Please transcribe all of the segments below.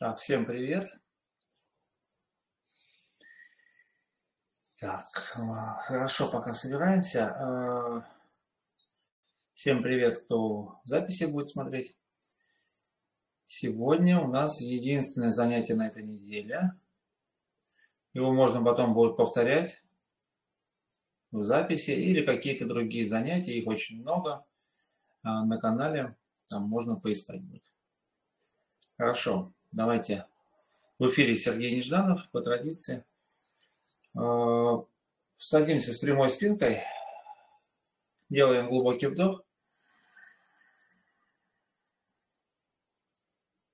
Так, всем привет. Так, а, хорошо, пока собираемся. А, всем привет, кто записи будет смотреть. Сегодня у нас единственное занятие на этой неделе. Его можно потом будет повторять в записи или какие-то другие занятия. Их очень много а, на канале. Там можно поискать будет. Хорошо. Давайте. В эфире Сергей Нежданов, по традиции. Э, садимся с прямой спинкой. Делаем глубокий вдох.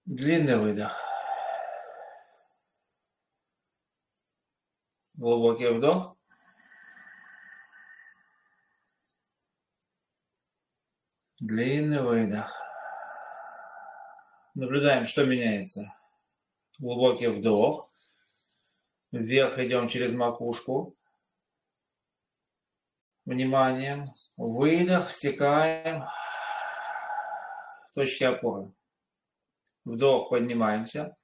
Длинный выдох. Глубокий вдох. Длинный выдох. Наблюдаем, что меняется. Глубокий вдох. Вверх идем через макушку. Вниманием. Выдох, стекаем. Точки опоры. Вдох, поднимаемся.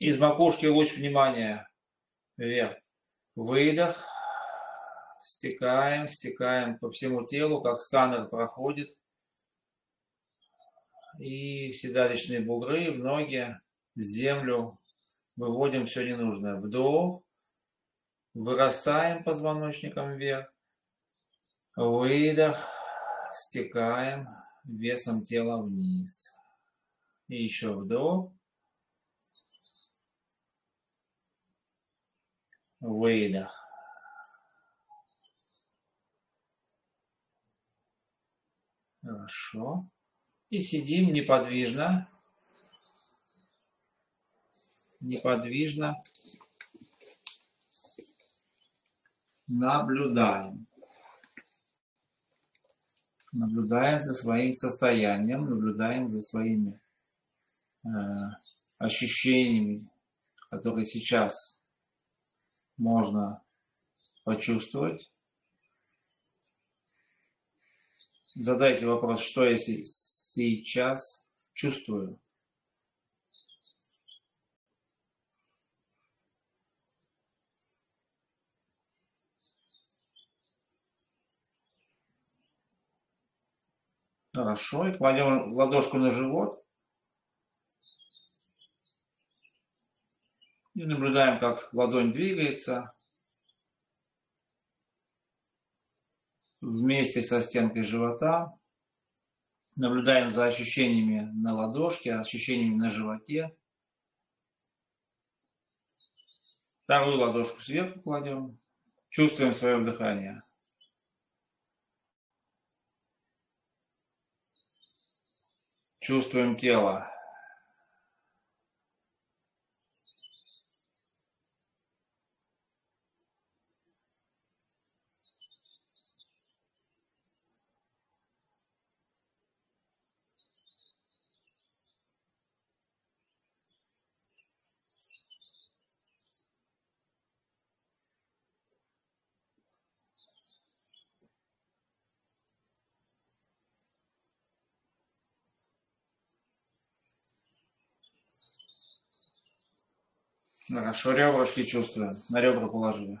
Из макушки луч внимания вверх. Выдох. Стекаем, стекаем по всему телу, как сканер проходит и седалищные бугры в ноги, в землю. Выводим все ненужное. Вдох. Вырастаем позвоночником вверх. Выдох. Стекаем весом тела вниз. И еще вдох. Выдох. Хорошо. И сидим неподвижно. Неподвижно. Наблюдаем. Наблюдаем за своим состоянием, наблюдаем за своими э, ощущениями, которые сейчас можно почувствовать. Задайте вопрос, что если сейчас чувствую. Хорошо, и кладем ладошку на живот. И наблюдаем, как ладонь двигается вместе со стенкой живота. Наблюдаем за ощущениями на ладошке, ощущениями на животе. Вторую ладошку сверху кладем. Чувствуем свое дыхание. Чувствуем тело. Хорошо, ребрышки чувствуем. На ребра положили.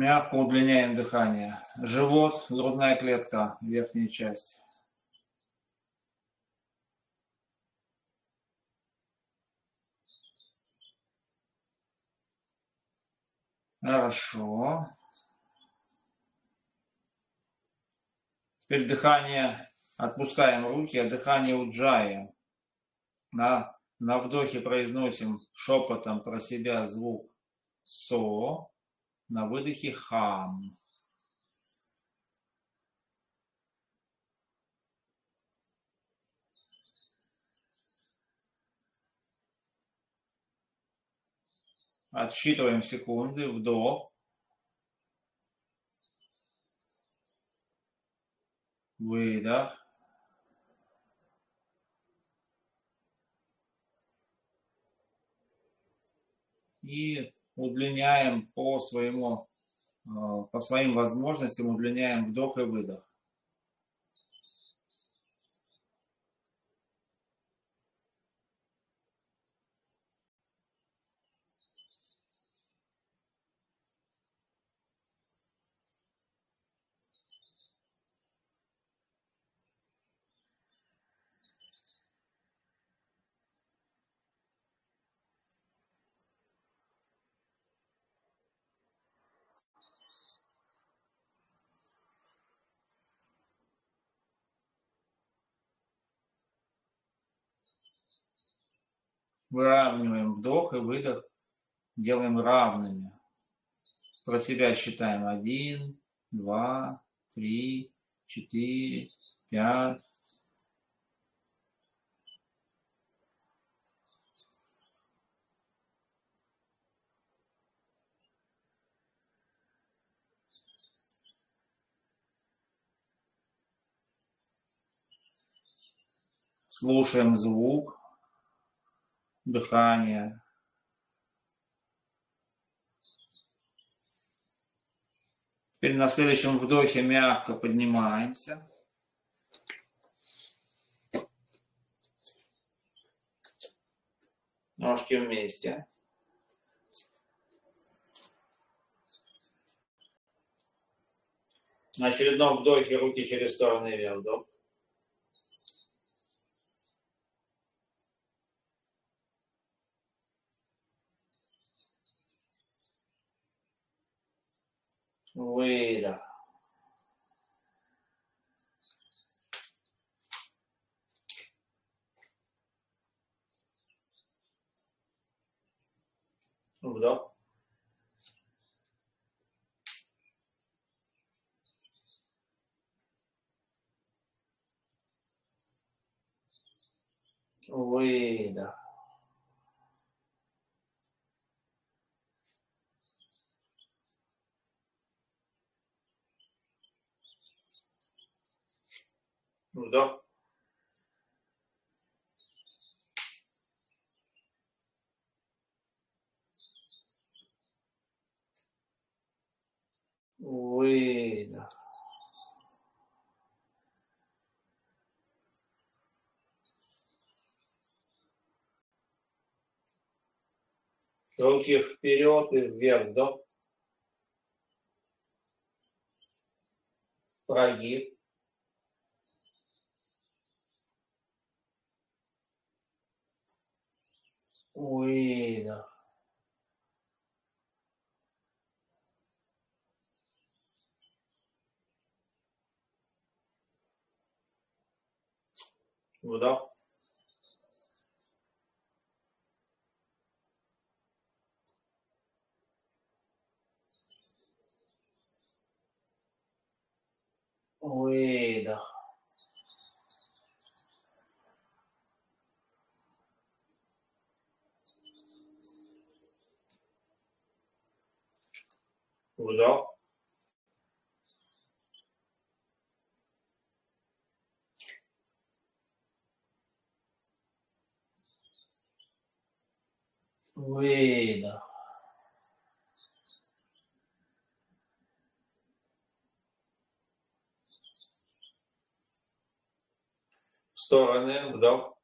Мягко удлиняем дыхание. Живот, грудная клетка, верхняя часть. Хорошо. Теперь дыхание, отпускаем руки, а дыхание уджаем. На, на вдохе произносим шепотом про себя звук СО. На выдохе хам. Отсчитываем секунды. Вдох. Выдох. И удлиняем по своему, э, по своим возможностям, удлиняем вдох и выдох. Выравниваем вдох и выдох, делаем равными. Про себя считаем один, два, три, четыре, пять. Слушаем звук дыхание. Теперь на следующем вдохе мягко поднимаемся. Ножки вместе. На очередном вдохе руки через стороны вверх. Вдох. Выдох. Вдох. Выдох. Вдох. Выдох. Руки вперед и вверх. Вдох. Прогиб. Выдох. Вдох. Выдох. Вдох. Выдох. В стороны, вдох.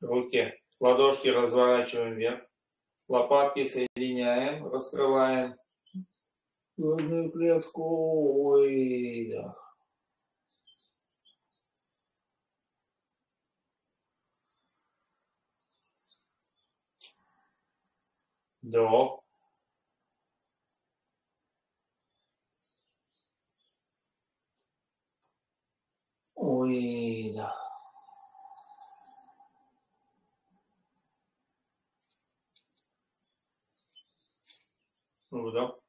Руки, ладошки разворачиваем вверх. Лопатки соединяем, раскрываем грудную клетку. Выдох. Вдох. Выдох. Вдох.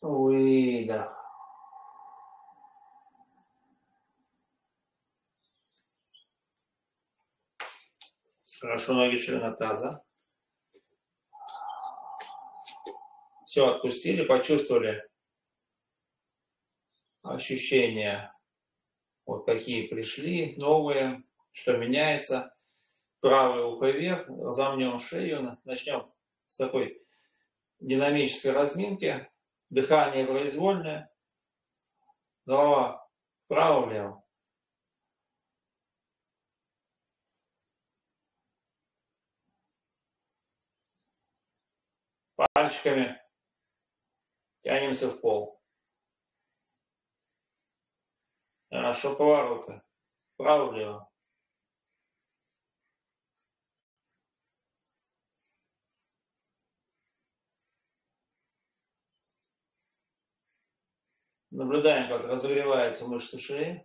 Выдох. Хорошо, ноги ширина таза. Все, отпустили, почувствовали ощущения, вот какие пришли, новые, что меняется. Правое ухо вверх, замнем шею, начнем с такой динамической разминки. Дыхание произвольное, голова вправо-влево. Пальчиками тянемся в пол. Хорошо, повороты. Вправо-влево. Наблюдаем, как разогреваются мышцы шеи.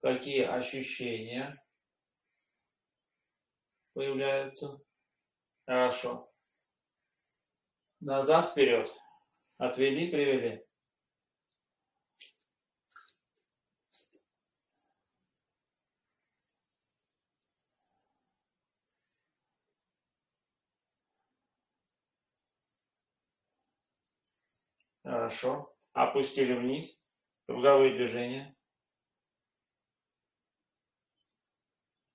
Какие ощущения появляются. Хорошо. Назад, вперед. Отвели, привели. Хорошо. Опустили вниз. Круговые движения.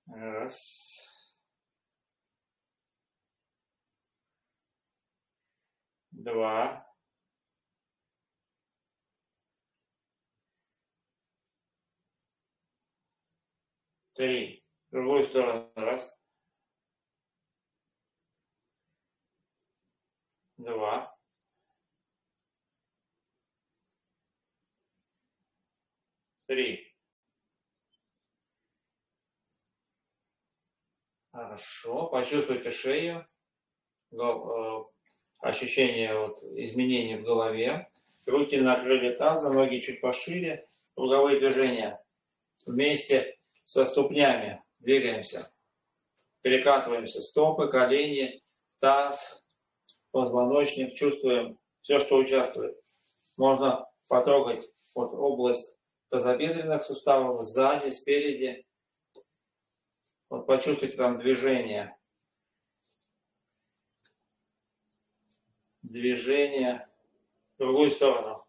Раз. Два. Три. В другую сторону. Раз. Два. Три. Хорошо. Почувствуйте шею, э, ощущение вот изменений в голове. Руки накрыли таза, ноги чуть пошире. Круговые движения. Вместе со ступнями двигаемся. Перекатываемся. Стопы, колени, таз, позвоночник. Чувствуем все, что участвует. Можно потрогать вот область тазобедренных суставов, сзади, спереди. Вот почувствуйте там движение. Движение в другую сторону.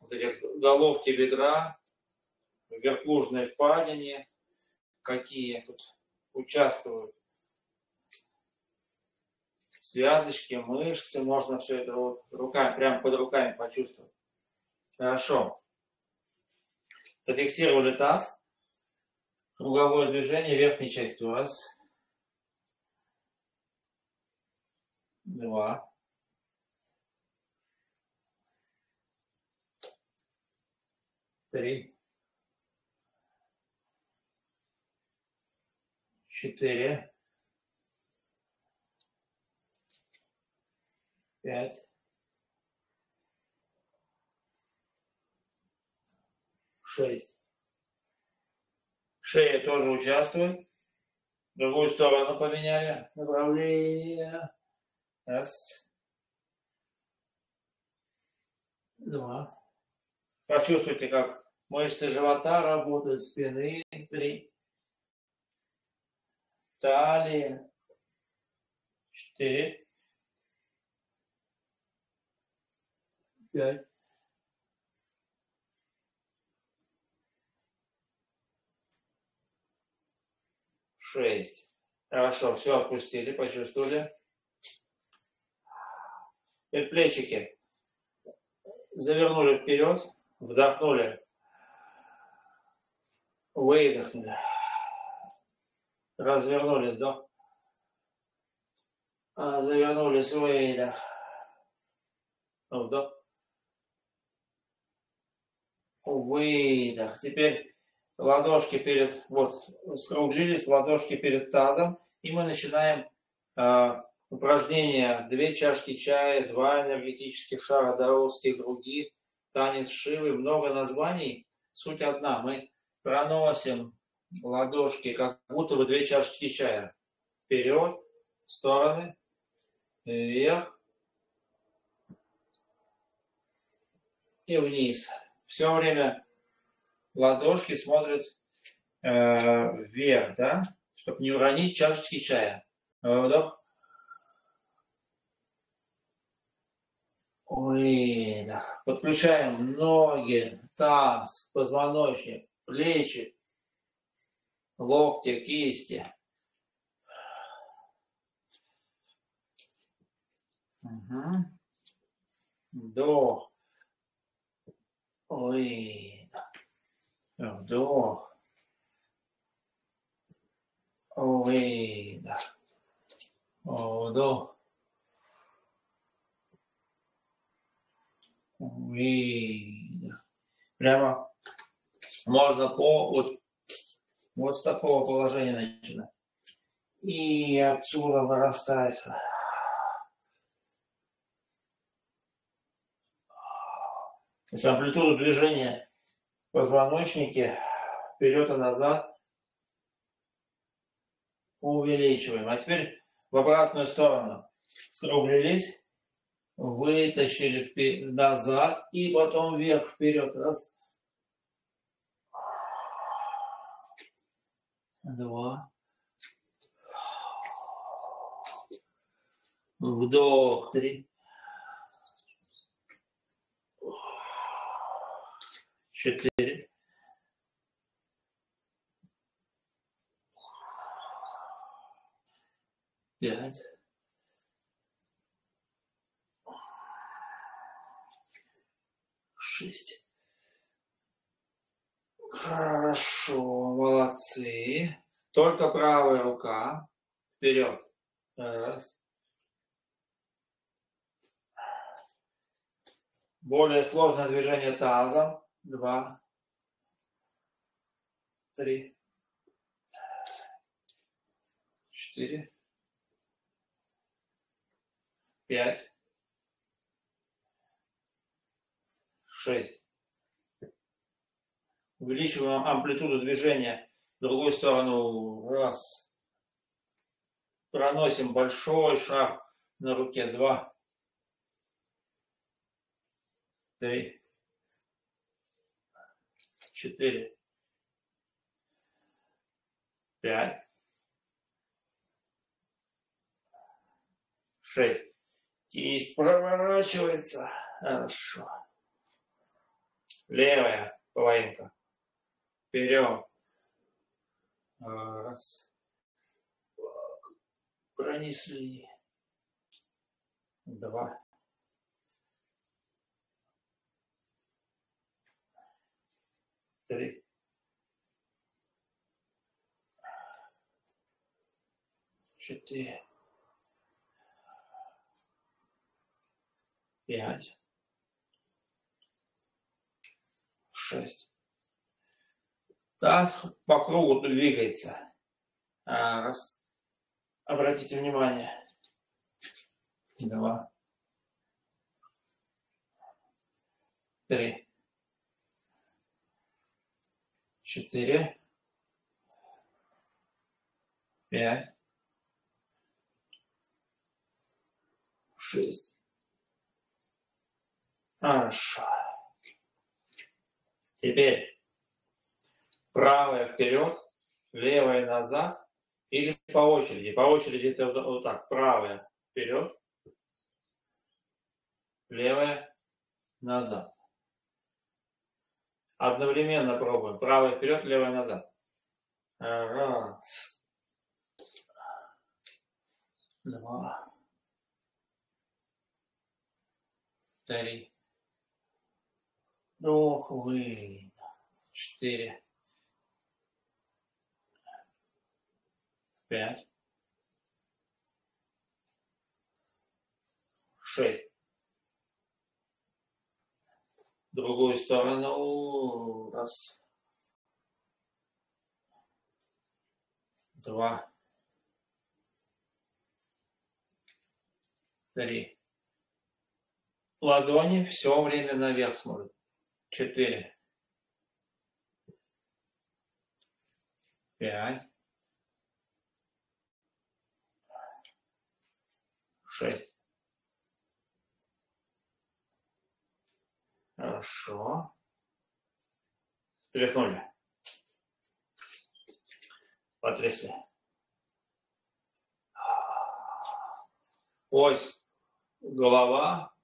Вот эти головки бедра, в верхлужной впадине, какие тут участвуют. Связочки, мышцы, можно все это вот руками, прямо под руками почувствовать. Хорошо. Зафиксировали таз. Круговое движение верхней частью. Раз. Два. Три. Четыре. Пять. Шесть. Шея тоже участвует. Другую сторону поменяли направление. Раз. Два. Почувствуйте, как мышцы живота работают, спины. Три. Талии. Четыре. Пять. Шесть. Хорошо, все отпустили, почувствовали. Теперь плечики завернули вперед, вдохнули, выдохнули, развернули, вдох, а, завернулись, выдох, вдох, выдох. Теперь ладошки перед, вот, скруглились, ладошки перед тазом, и мы начинаем э, упражнение. «Две чашки чая», «Два энергетических шара», «Доровские круги», «Танец Шивы», много названий, суть одна, мы проносим ладошки, как будто бы две чашечки чая, вперед, в стороны, вверх и вниз. Все время ладошки смотрят э, вверх, да, чтобы не уронить чашечки чая. Вдох. Выдох. Подключаем ноги, таз, позвоночник, плечи, локти, кисти. Угу. Вдох. Выдох. Вдох. Выдох. Вдох. Выдох. Прямо можно по вот, вот с такого положения начинать. И отсюда вырастается. То есть амплитуду движения позвоночники вперед и назад увеличиваем. А теперь в обратную сторону. Скруглились, вытащили назад и потом вверх, вперед. Раз. Два. Вдох. Три. Четыре. Пять. Шесть. Хорошо, молодцы. Только правая рука. Вперед. Раз. Более сложное движение тазом. Два. Три. Четыре пять, шесть. Увеличиваем амплитуду движения в другую сторону. Раз. Проносим большой шаг на руке. Два. Три. Четыре. Пять. Шесть. Кисть проворачивается. Хорошо. Левая половинка. Вперед. Раз. Пронесли. Два. Три. Четыре. пять, шесть. Таз по кругу двигается. А, раз. Обратите внимание. Два. Три. Четыре. Пять. Шесть. Хорошо. Теперь правая вперед, левая назад или по очереди. По очереди это вот так. Правая вперед, левая назад. Одновременно пробуем. Правая вперед, левая назад. Раз. Два. Три. Вдох, выдох. Четыре. Пять. Шесть. В другую сторону. Раз. Два. Три. Ладони все время наверх смотрят четыре, пять, шесть. Хорошо. Тряхнули. Потрясли. Ось, голова,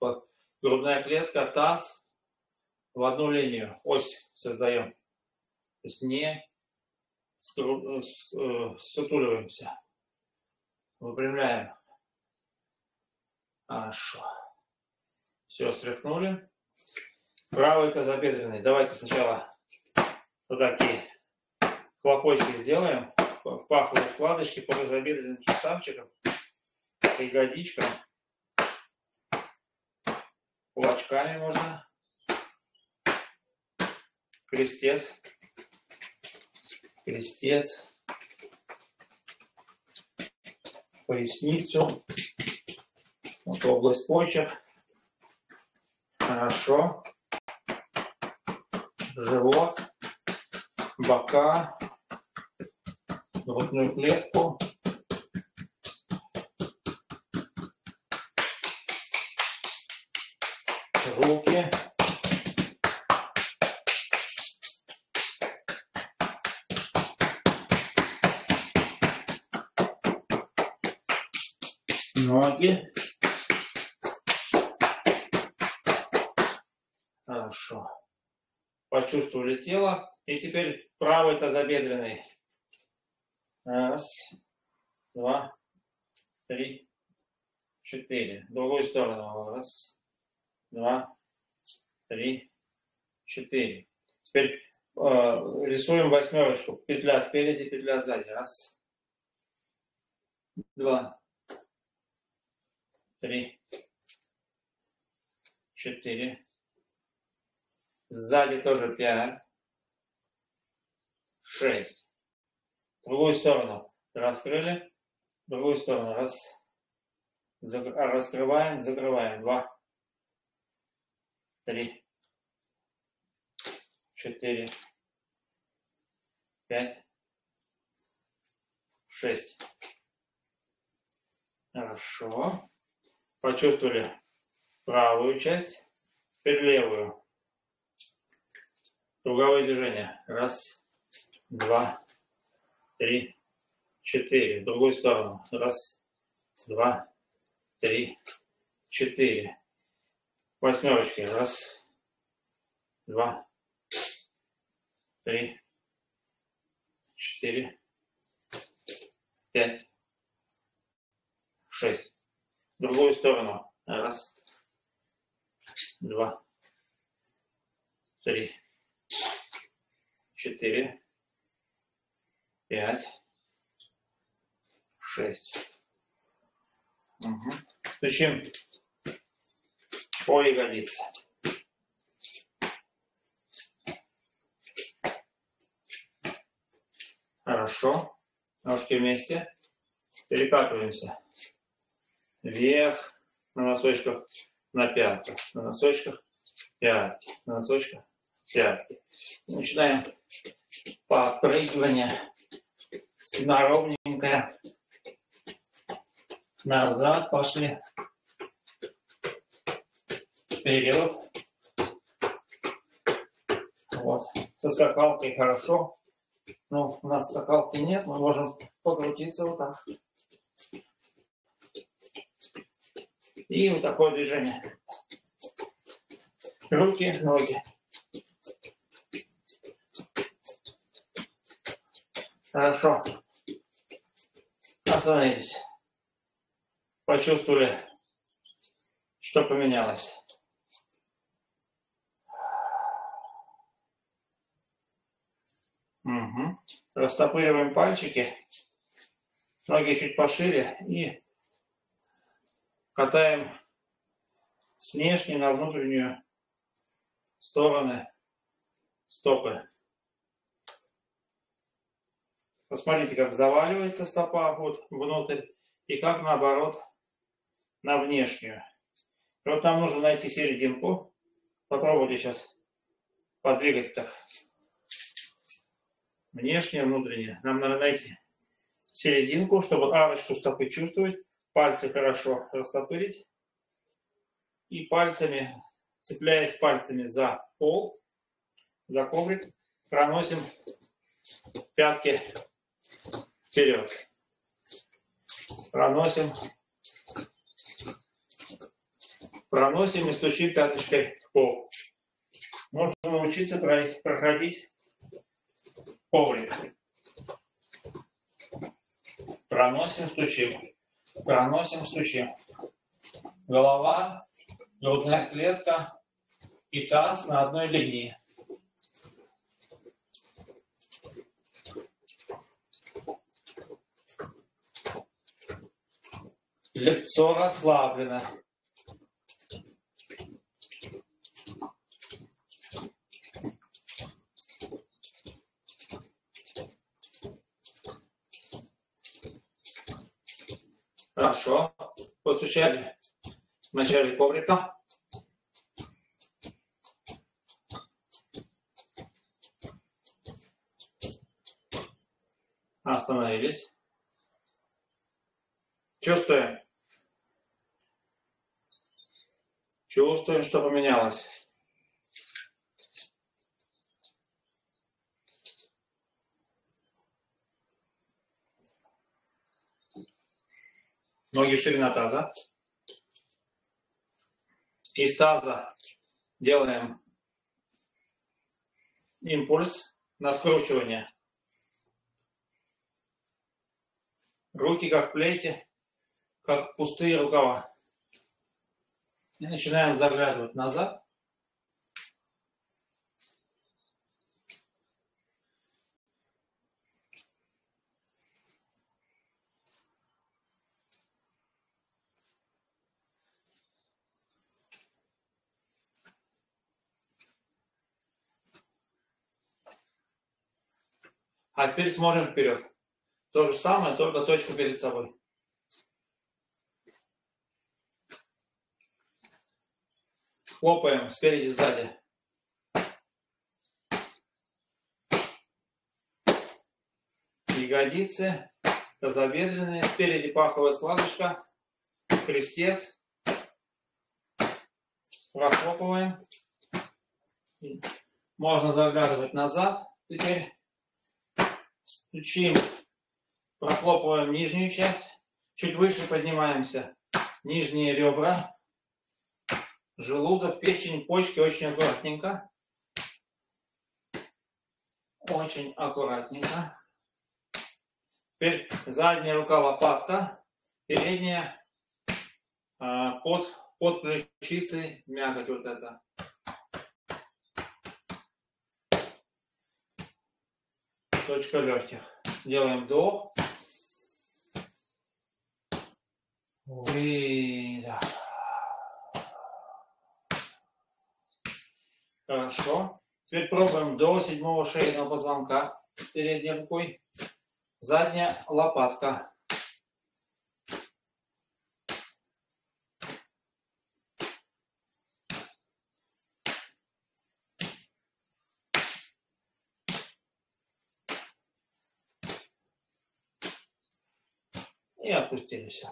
грудная клетка, таз в одну линию. Ось создаем. То есть не сутуливаемся. Э, Выпрямляем. Хорошо. Все, стряхнули. Правый тазобедренный. Давайте сначала вот такие хлопочки сделаем. Пахлые складочки по тазобедренным суставчикам, ягодичкам. Кулачками можно. Крестец. Крестец. Поясницу. Вот область почек. Хорошо. Живот. Бока. Грудную клетку. Руки. Ноги. Хорошо. Почувствовали тело. И теперь правый тазобедренный. Раз, два, три, четыре. В другую сторону. Раз, два, три, четыре. Теперь э, рисуем восьмерочку. Петля спереди, петля сзади. Раз, два, три, четыре, Сзади тоже 5. 6. Другую сторону раскрыли. Другую сторону раз. Зак... Раскрываем, закрываем. 2. 3. 4. 5. 6. Хорошо. Почувствовали правую часть, теперь левую. Круговые движения. Раз, два, три, четыре. В другую сторону. Раз, два, три, четыре. Восьмерочки. Раз, два, три, четыре, пять, шесть. В другую сторону. Раз, два, три, четыре, пять, шесть. Угу. Стучим по ягодице. Хорошо. Ножки вместе. Перекатываемся. Вверх. На носочках на пятках. На носочках пятки. На носочках пятки. Начинаем подпрыгивание. Спина ровненькая. Назад пошли. Вперед. Вот. Со скакалкой хорошо. Но у нас скакалки нет. Мы можем покрутиться вот так. И вот такое движение. Руки, ноги. Хорошо. Остановились. Почувствовали, что поменялось. Угу. Растопыриваем пальчики. Ноги чуть пошире и катаем с внешней на внутреннюю стороны стопы. Посмотрите, как заваливается стопа вот внутрь и как наоборот на внешнюю. И вот нам нужно найти серединку. Попробуйте сейчас подвигать так. Внешнее, внутреннее. Нам надо найти серединку, чтобы арочку стопы чувствовать. Пальцы хорошо растопырить. И пальцами, цепляясь пальцами за пол, за коврик, проносим пятки вперед. Проносим. Проносим и стучим пяточкой в пол. Можно научиться проходить коврик. Проносим, стучим. Проносим, стучим. Голова, грудная клетка и таз на одной линии. Лицо расслаблено. Хорошо. Постучали в начале коврика. Остановились. Чувствуем. Чувствуем, что поменялось. Ноги ширина таза. Из таза делаем импульс на скручивание. Руки как плети, как пустые рукава. И начинаем заглядывать назад. А теперь смотрим вперед. То же самое, только точку перед собой. Хлопаем спереди, сзади. Ягодицы, тазобедренные, спереди паховая складочка, крестец. Прохлопываем. Можно заглядывать назад теперь. Стучим, прохлопываем нижнюю часть, чуть выше поднимаемся, нижние ребра, желудок, печень, почки очень аккуратненько. Очень аккуратненько. Теперь задняя рука лопатка, передняя а, под, под ключицей мякоть вот это. Точка легких. Делаем вдох. Выдох. Хорошо. Теперь пробуем до седьмого шейного позвонка передней рукой. Задняя лопатка. И опустились.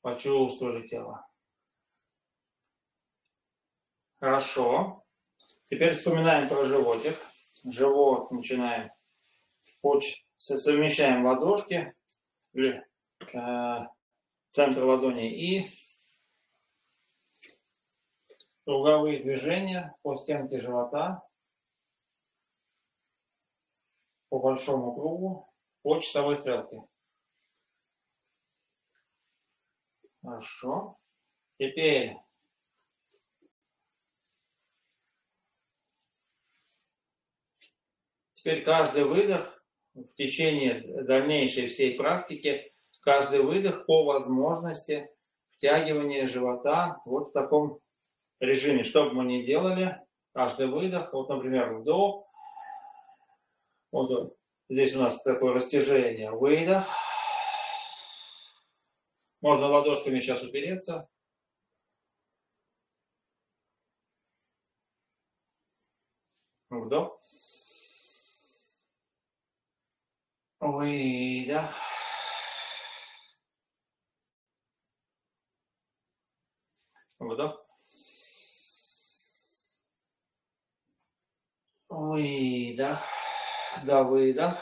Почувствовали тело. Хорошо. Теперь вспоминаем про животик. Живот начинаем. Совмещаем ладошки, или, э, центр ладони и круговые движения по стенке живота по большому кругу по часовой стрелке. Хорошо. Теперь Теперь каждый выдох в течение дальнейшей всей практики, каждый выдох по возможности втягивания живота вот в таком режиме. Что бы мы ни делали, каждый выдох, вот, например, вдох, вот здесь у нас такое растяжение, выдох. Можно ладошками сейчас упереться. Вдох. Выдох. Вдох. Выдох. Да, выдох.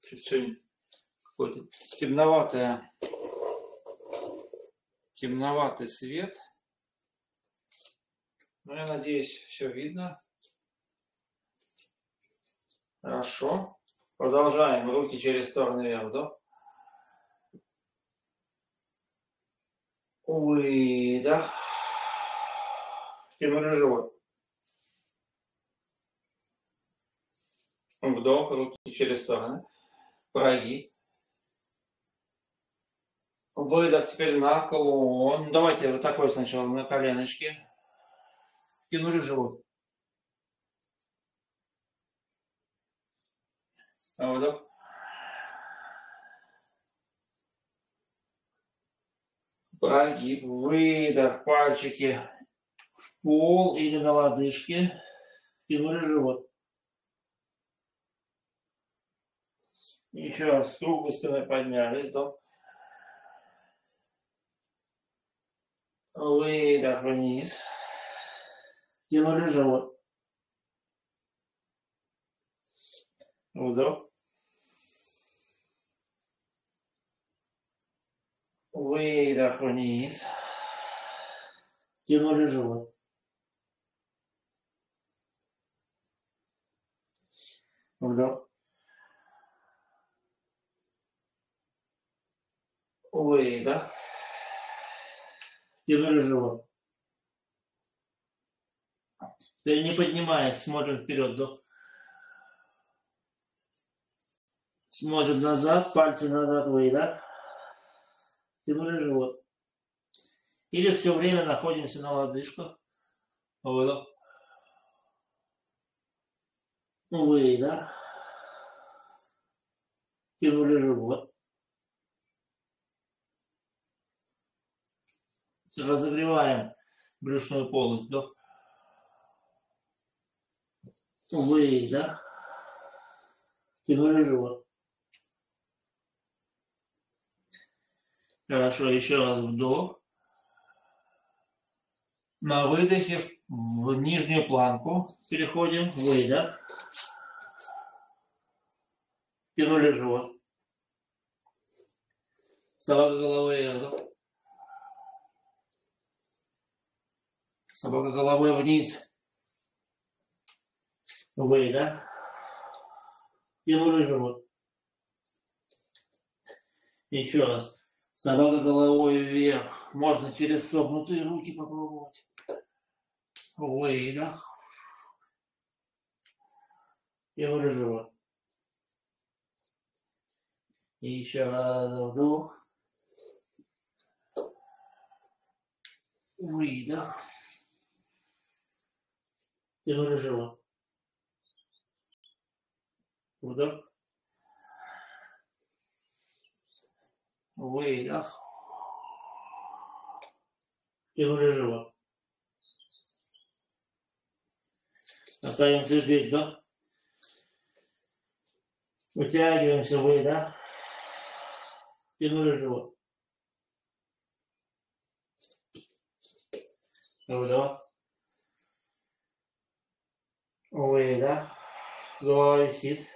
Чуть сегодня какой-то темноватое, темноватый свет. Но я надеюсь, все видно. Хорошо. Продолжаем. Руки через стороны вверх. Да? Выдох. Тянули живот. Вдох, руки через стороны. Прогиб. Выдох теперь наклон. Давайте вот такой сначала на коленочке. Тянули живот. Вдох. Прогиб, выдох, пальчики в пол или на лодыжки. Тянули живот. Еще раз, круглой спиной поднялись, вдох. Выдох вниз. Тянули живот. Вдох. Выдох вниз. Тянули живот. Вдох. Выдох. Тянули живот. Теперь не поднимаясь, смотрим вперед. Вдох. Смотрим назад, пальцы назад, выдох тянули живот. Или все время находимся на лодыжках. Выдох. Выдох. Тянули живот. Разогреваем брюшную полость. Вдох. Выдох. Тянули живот. Хорошо, еще раз вдох. На выдохе в нижнюю планку переходим. Выдох. Тянули живот. Собака головой вдох. Собака головой вниз. Выдох. Тянули живот. Еще раз. Собака головой вверх. Можно через согнутые руки попробовать. Выдох. И живот. И еще раз вдох. Выдох. И живот. Вдох. Выдох. Тянули живот. Остаемся здесь, да? Вытягиваемся, выдох. Тянули живот. Вдох. Выдох. Голова висит.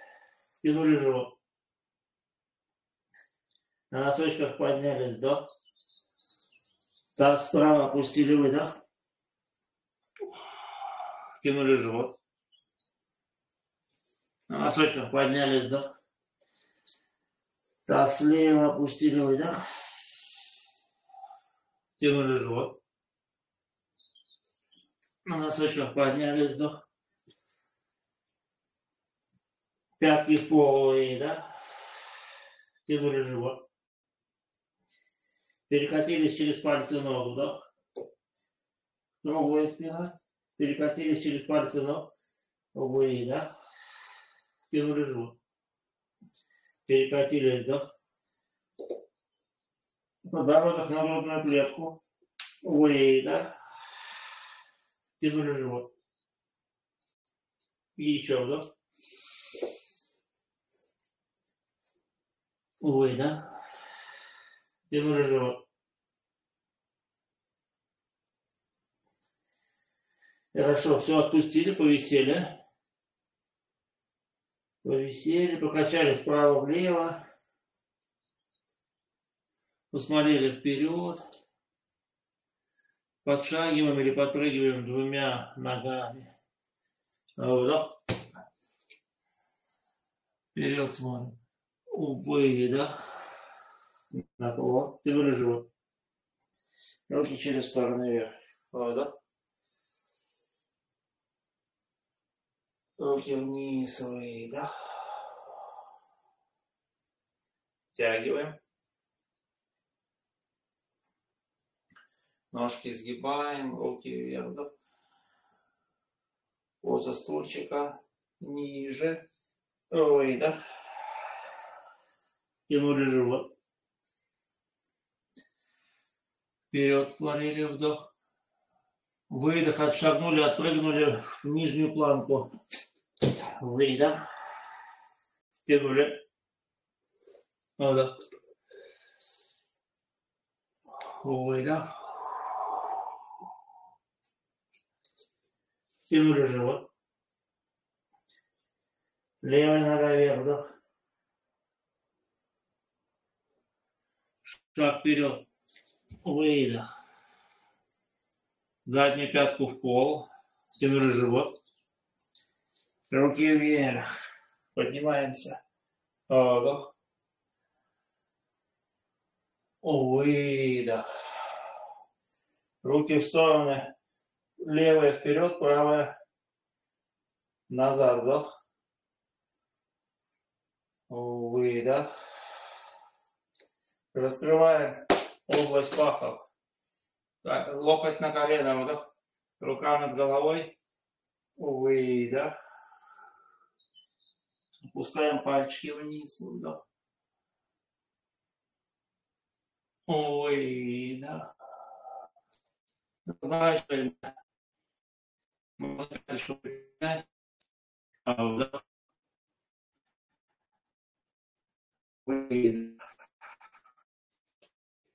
Тянули живот. На носочках поднялись, вдох. Таз справа опустили выдох. Тянули живот. На носочках поднялись, вдох. Таз слева опустили выдох. Тянули живот. На носочках поднялись, вдох. Пятки в пол, выдох. Тянули живот. Перекатились через пальцы ног, вдох. Другая спина. Перекатились через пальцы ног. Выдох. Тянули живот. Перекатились, вдох. Подбородок на грудную клетку. Выдох. Тянули живот. И еще вдох. Ой, да? Первый разок. Хорошо, все отпустили, повисели. Повисели, покачали справа-влево. Посмотрели вперед. Подшагиваем или подпрыгиваем двумя ногами. А Вдох. Вперед смотрим. Выдох. Наклон. Тянули живот. Руки через стороны вверх. Вдох. Руки вниз, выдох. Тягиваем. Ножки сгибаем, руки вверх. Поза стульчика ниже. Выдох. Тянули живот. Вперед творили вдох. Выдох, отшагнули, отпрыгнули в нижнюю планку. Выдох. Тянули. Вдох. Выдох. Тянули живот. Левая нога вверх, вдох. Шаг вперед. Выдох. Заднюю пятку в пол. Тянули живот. Руки вверх. Поднимаемся. Вдох. Выдох. Руки в стороны. Левая вперед, правая назад. Вдох. Выдох. Раскрываем область пахов. Так, локоть на колено, вдох. Рука над головой. Выдох. Опускаем пальчики вниз, вдох. Выдох. А. Выдох.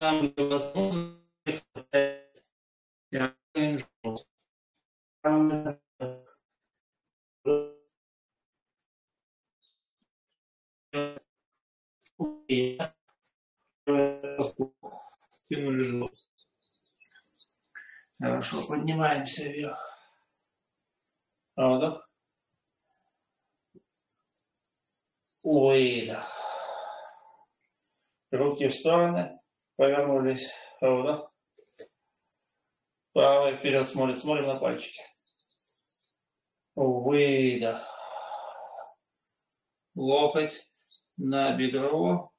Там. Хорошо, поднимаемся вверх. Вдох. Выдох. Руки в стороны. Повернулись. Вдох. Правый вперед смотрим. Смотрим на пальчики. Выдох. Локоть на бедро.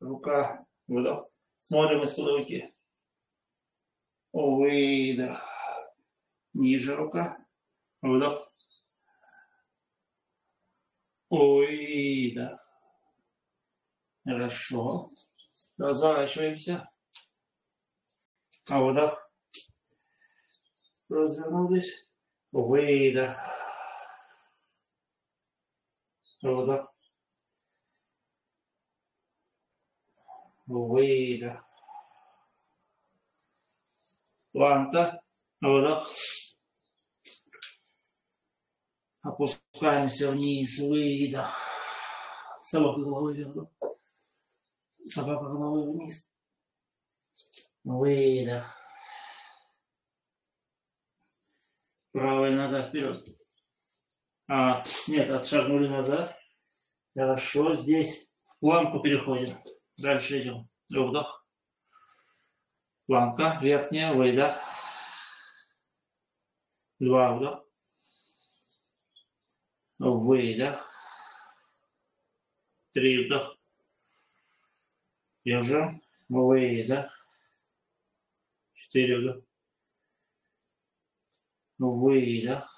Рука. Вдох. Смотрим из-под руки. Выдох. Ниже рука. Вдох. Выдох. Хорошо. Разворачиваемся. Вдох. Развернулись. Выдох. Вдох. Выдох. Планта. Вдох. Опускаемся вниз. Выдох. Собака головой вверх. Собака головой вниз. Выдох. Правая нога вперед. А, нет, отшагнули назад. Хорошо, здесь в планку переходим. Дальше идем. Вдох. Планка, верхняя, выдох. Два вдох. Выдох. Три вдох. Держим. Выдох. Четыре вдох. Выдох.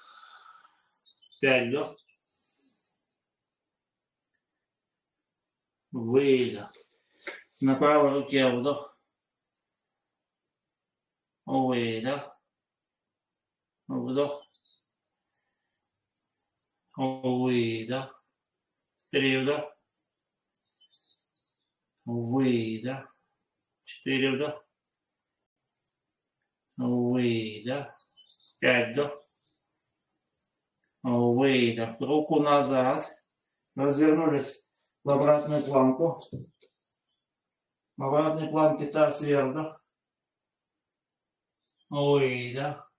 Пять вдох. Выдох. На правой руке вдох. Выдох. Вдох. Выдох. Три вдох. Выдох. Четыре вдох. Выдох. Пять вдох. Выдох. Руку назад. Развернулись в обратную планку. В обратной планке таз вверх. Выдох.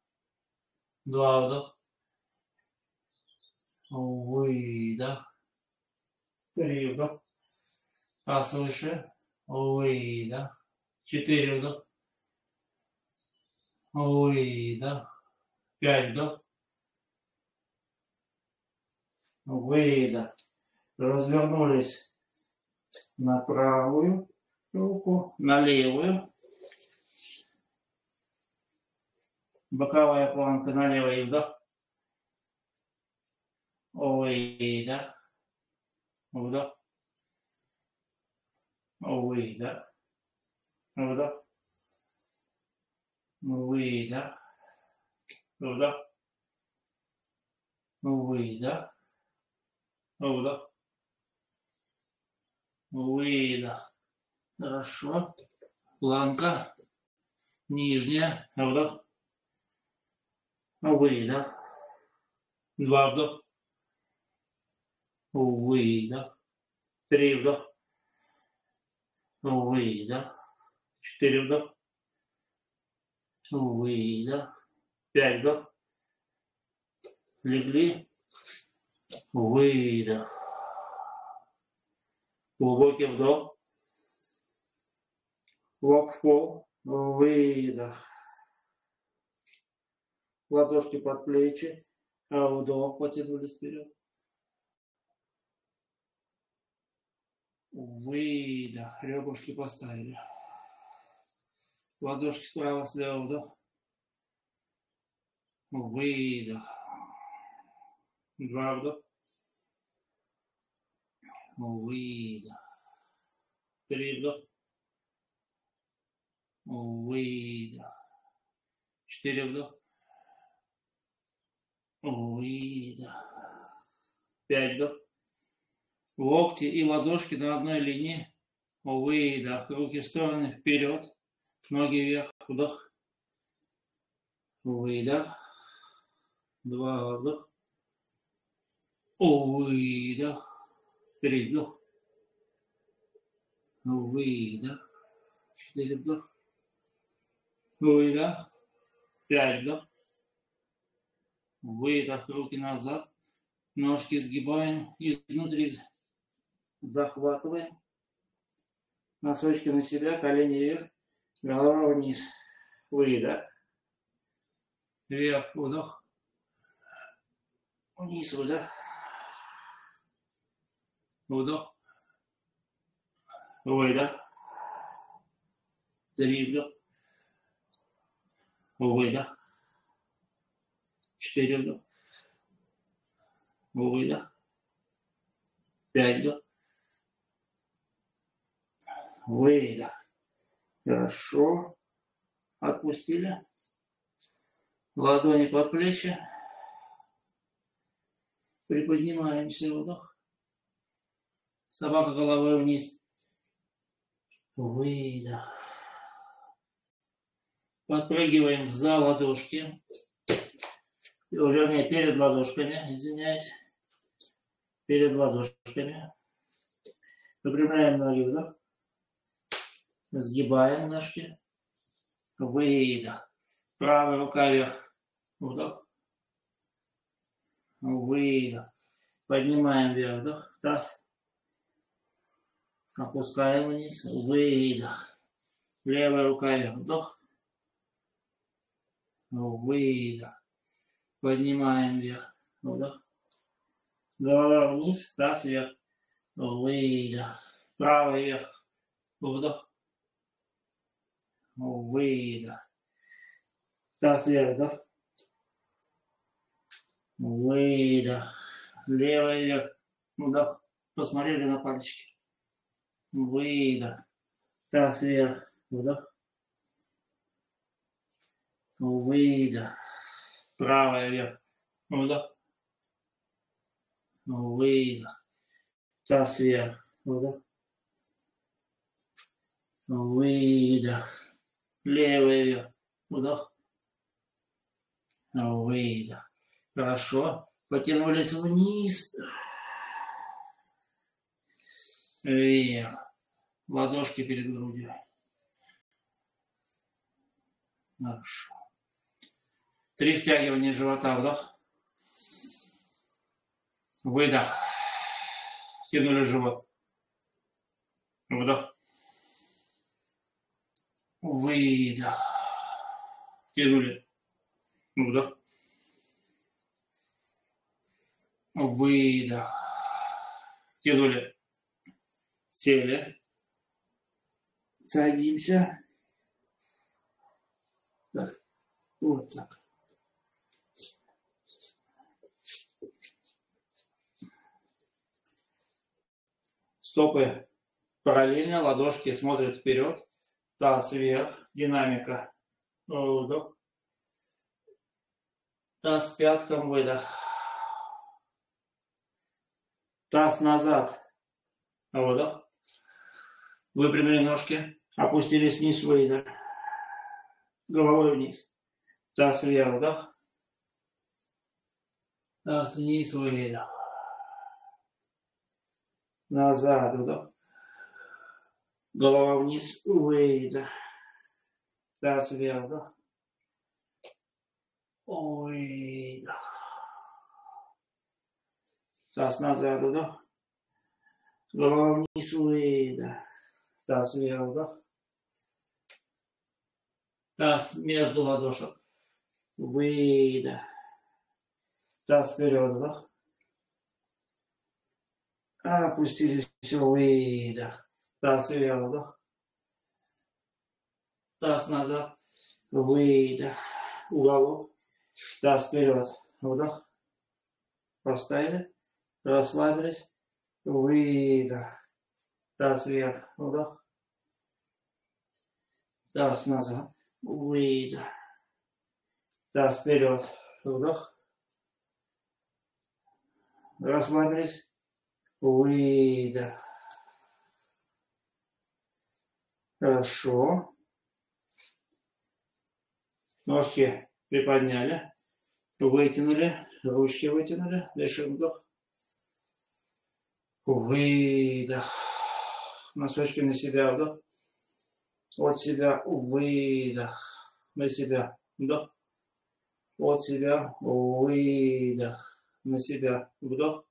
Два вдох. Выдох. Три вдох. Таз выше. Выдох. Четыре вдох. Выдох. Пять вдох. Выдох. Развернулись на правую руку, на левую. Боковая планка на левый вдох. Выдох. Вдох. Выдох. Вдох. Выдох. Вдох. Выдох. Вдох. Выдох. Хорошо. Планка. Нижняя. Вдох. Выдох. Два вдох. Выдох. Три вдох. Выдох. Четыре вдох. Выдох. Пять вдох. Легли. Выдох. Глубокий вдох. Лоб в пол. Выдох. Ладошки под плечи. А вдох потянулись вперед. Выдох. Ребрышки поставили. Ладошки справа, слева вдох. Выдох. Два вдох. Выдох. Три вдох. Выдох. Четыре вдох. Выдох. Пять вдох. Локти и ладошки на одной линии. Выдох. Руки в стороны вперед. Ноги вверх. Вдох. Выдох. Два вдох. Выдох. Три вдох. Выдох. Четыре вдох. Выдох. Пять вдох. Выдох. Руки назад. Ножки сгибаем. Изнутри захватываем. Носочки на себя. Колени вверх. Голова вниз. Выдох. Вверх. Вдох. Вниз. Выдох. Вдох. Выдох. Три вдох. Выдох. Четыре вдох. Выдох. Пять вдох. Выдох. Хорошо. Отпустили. Ладони под плечи. Приподнимаемся. Вдох. Собака головой вниз. Выдох. Подпрыгиваем за ладошки. Вернее, перед ладошками, извиняюсь. Перед ладошками. Выпрямляем ноги вдох. Сгибаем ножки. Выдох. Правая рука вверх. Вдох. Выдох. Поднимаем вверх. Вдох. Таз. Опускаем вниз. Выдох. Левая рука вверх. Вдох. Выдох. Поднимаем вверх. Вдох. Голова вниз. Таз вверх. Выдох. Правый вверх. Вдох. Выдох. Таз вверх. Вдох. Выдох. Левый вверх. Вдох. Посмотрели на пальчики. Выдох. Таз вверх. Вдох. Выдох. Правая вверх. Вдох. Выдох. Таз вверх. Вдох. Выдох. Левый. Вдох. Выдох. Хорошо. Потянулись вниз. Вверх. Ладошки перед грудью. Хорошо. Три втягивания живота. Вдох. Выдох. Тянули живот. Вдох. Выдох. Тянули. Вдох. Выдох. Тянули. Сели. Садимся. Так. Вот так. Стопы параллельно, ладошки смотрят вперед, таз вверх, динамика. Вдох. Таз пятком, выдох. Таз назад. Выдох. Выпрямили ножки. Опустились вниз, выдох. Головой вниз. Таз вверх, вдох. Таз вниз, выдох. Назад, вдох. Голова вниз, выдох. Таз вверх, вдох. Выдох. Таз назад, вдох. Голова вниз, выдох. Таз вверх, вдох. Таз между ладошек. Выдох. Таз вперед, вдох. Опустили все, выдох. Таз вверх, вдох. Таз назад. Выдох. Уголок. Таз вперед. Вдох. Поставили. Расслабились. Выдох. Таз вверх. Вдох. Таз назад. Выдох. Таз вперед. Вдох. Расслабились. Выдох. Хорошо. Ножки приподняли. Вытянули. Ручки вытянули. Дышим вдох. Выдох. Носочки на себя вдох. От себя выдох. На себя вдох. От себя выдох. На себя вдох.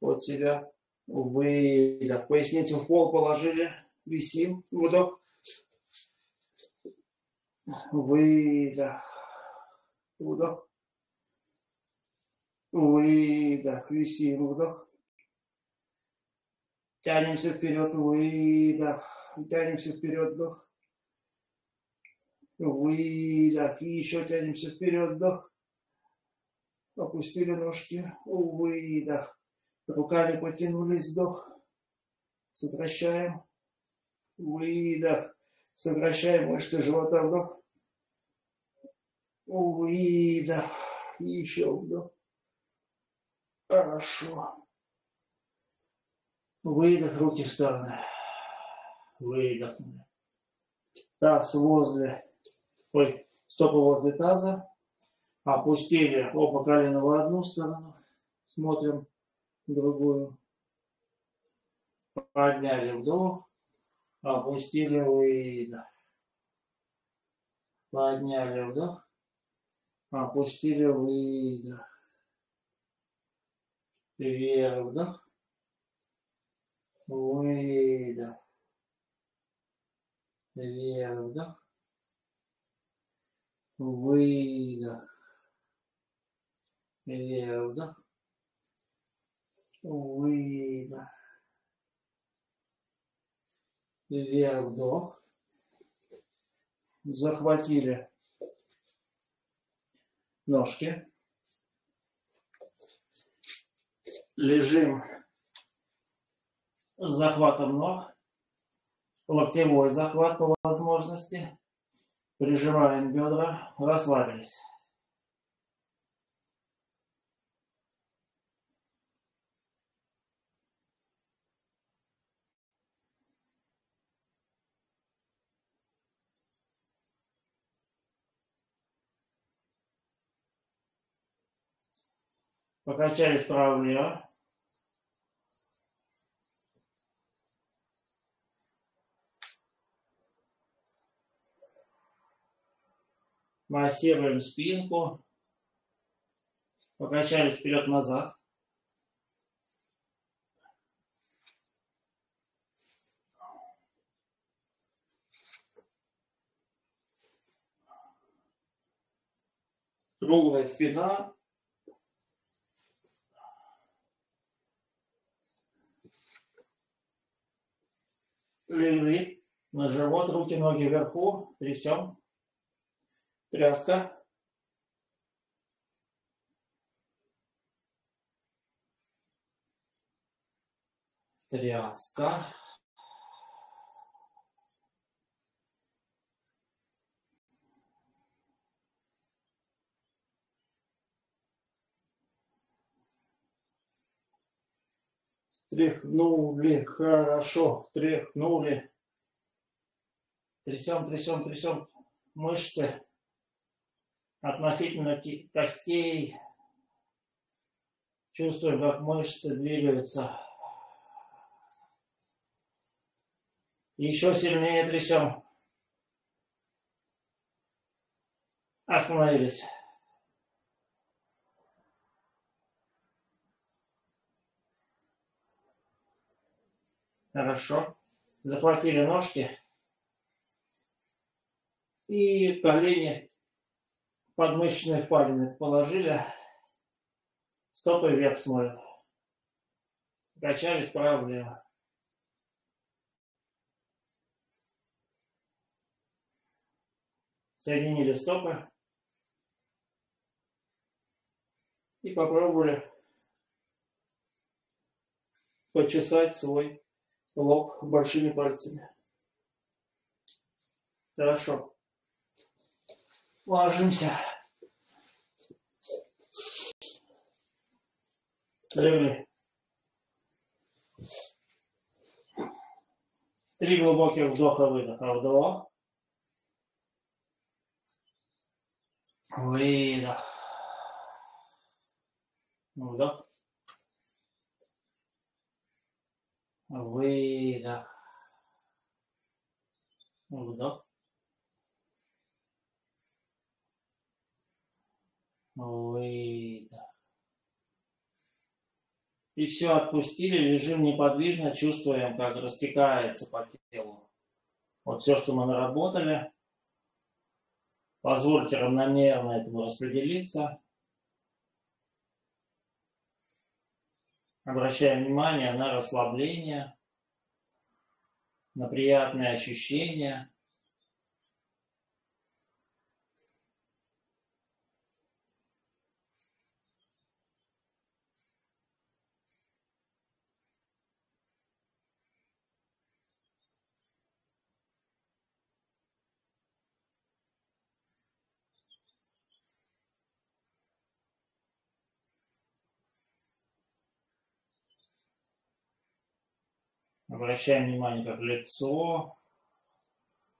От себя выдох. Поясницу в пол положили. Висим. Вдох. Выдох. Вдох. Выдох. Висим. Вдох. Тянемся вперед. Выдох. Тянемся вперед. Вдох. Выдох. И еще тянемся вперед. Вдох. Опустили ножки. Выдох. Руками потянулись. Вдох. Сокращаем. Выдох. Сокращаем мышцы живота. Вдох. Выдох. Еще вдох. Хорошо. Выдох, руки в стороны. Выдохнули. Таз возле, ой, стопы возле таза. Опустили оба колена в одну сторону. Смотрим в другую. Подняли вдох. Опустили выдох. Подняли вдох. Опустили выдох. Вверх вдох. Выдох. Вверх вдох. Выдох. Вверх вдох. Выдох. Вверх вдох. Захватили ножки. Лежим с захватом ног. Локтевой захват по возможности. Прижимаем бедра, расслабились. Покачали вправо-влево. Массируем спинку. Покачались вперед-назад. Круглая спина, лежит на живот, руки, ноги вверху, трясем. Тряска. Тряска. Тряхнули, хорошо, тряхнули. Трясем, трясем, трясем мышцы относительно костей. Чувствуем, как мышцы двигаются. Еще сильнее трясем. Остановились. Хорошо. Захватили ножки. И колени подмышечные впадины положили. Стопы вверх смотрят. Качали справа-влево. Соединили стопы. И попробовали почесать свой лоб большими пальцами. Хорошо. Ложимся. Легли. Три глубоких вдоха-выдоха. Вдох. Выдох. Вдох. Выдох. Вдох. Выдох. И все отпустили, лежим неподвижно, чувствуем, как растекается по телу. Вот все, что мы наработали. Позвольте равномерно этому распределиться. Обращаем внимание на расслабление, на приятные ощущения. Обращаем внимание, как лицо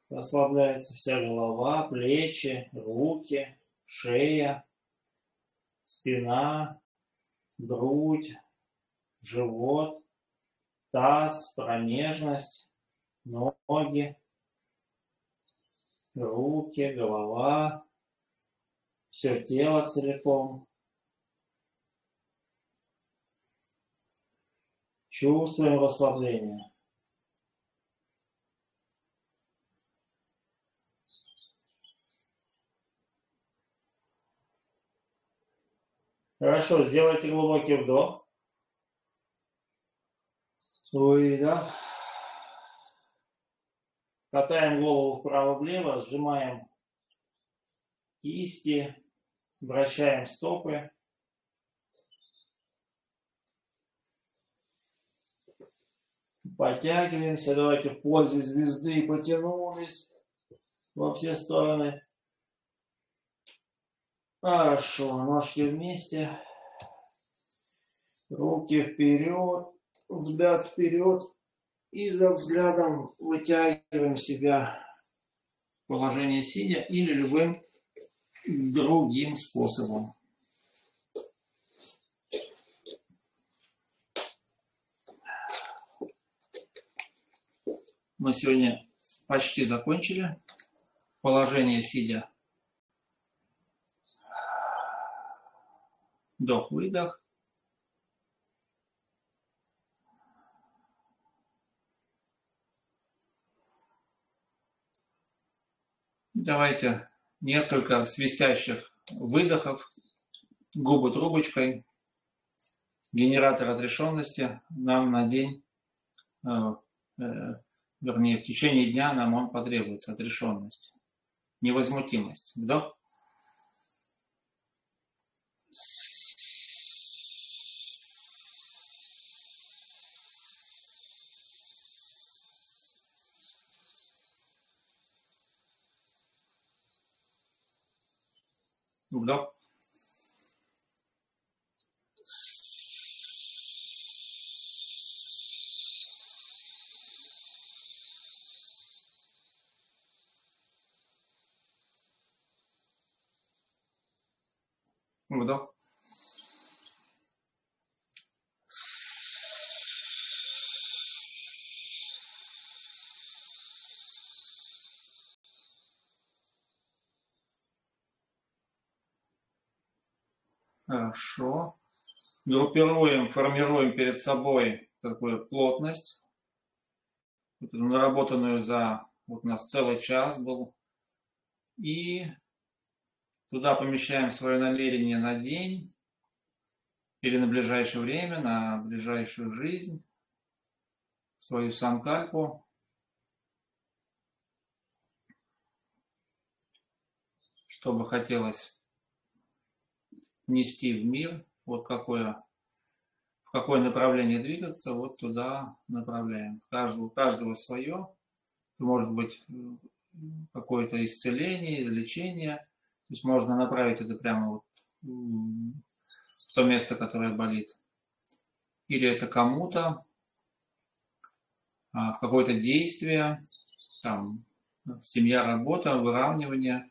расслабляется, вся голова, плечи, руки, шея, спина, грудь, живот, таз, промежность, ноги, руки, голова, все тело целиком. Чувствуем расслабление. Хорошо, сделайте глубокий вдох. Выдох. Катаем голову вправо-влево, сжимаем кисти, вращаем стопы. Подтягиваемся, давайте в позе звезды потянулись во все стороны. Хорошо. Ножки вместе. Руки вперед. Взгляд вперед. И за взглядом вытягиваем себя в положение сидя или любым другим способом. Мы сегодня почти закончили. Положение сидя. Вдох-выдох. Давайте несколько свистящих выдохов, губы трубочкой, генератор отрешенности нам на день, э, э, вернее, в течение дня нам он потребуется, отрешенность, невозмутимость. Вдох. Вдох. Вдох. Хорошо. Группируем, формируем перед собой такую плотность, наработанную за, вот у нас целый час был. И туда помещаем свое намерение на день или на ближайшее время, на ближайшую жизнь, свою санкальпу. Что бы хотелось нести в мир, вот какое, в какое направление двигаться, вот туда направляем. Каждого, каждого свое. Может быть какое-то исцеление, излечение. То есть можно направить это прямо вот в то место, которое болит. Или это кому-то, а, в какое-то действие, там, семья, работа, выравнивание,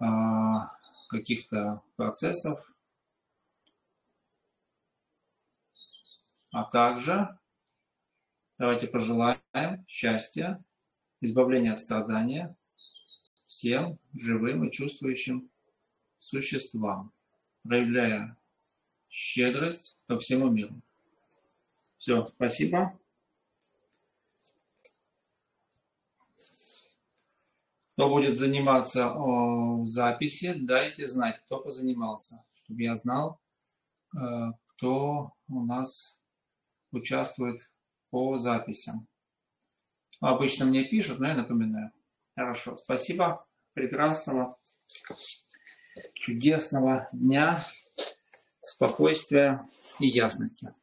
а, каких-то процессов, а также давайте пожелаем счастья, избавления от страдания всем живым и чувствующим существам, проявляя щедрость по всему миру. Все, спасибо. Кто будет заниматься в записи, дайте знать, кто позанимался, чтобы я знал, э, кто у нас участвует по записям. Обычно мне пишут, но я напоминаю. Хорошо, спасибо. Прекрасного, чудесного дня, спокойствия и ясности.